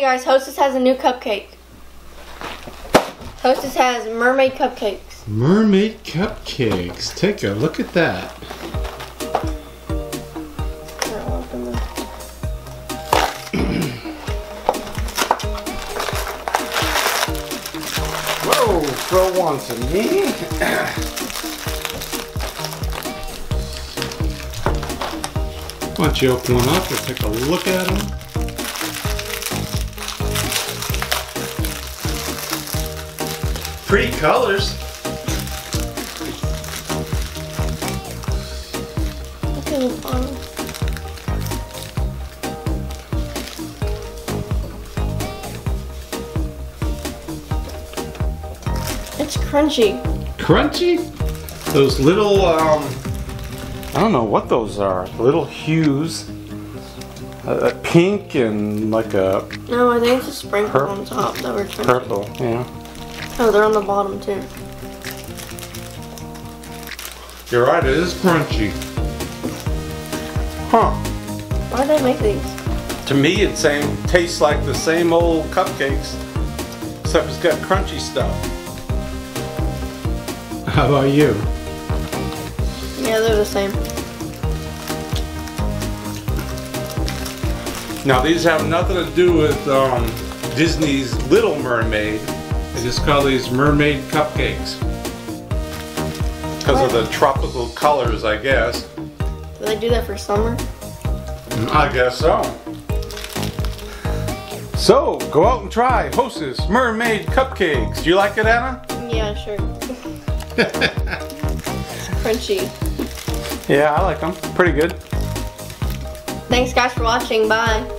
guys, Hostess has a new cupcake. Hostess has mermaid cupcakes. Mermaid cupcakes. Take a look at that. Whoa, throw one to me. Why don't you open one up and take a look at them? Pretty colors. Look at. It's crunchy. Crunchy? Those little, um, I don't know what those are. Little hues. Uh, pink and like a No, I think it's a sprinkle on top that we're trying. purple. Yeah. Oh, they're on the bottom too. You're right, it is crunchy. Huh. Why did they make these? To me, it same tastes like the same old cupcakes, except it's got crunchy stuff. How about you? Yeah, they're the same. Now these have nothing to do with um, Disney's Little Mermaid. They just call these mermaid cupcakes. Because of the tropical colors, I guess. Do they do that for summer? I guess so. So, go out and try Hostess Mermaid Cupcakes. Do you like it, Anna? Yeah, sure. Crunchy. yeah, I like them. Pretty good. Thanks guys for watching. Bye.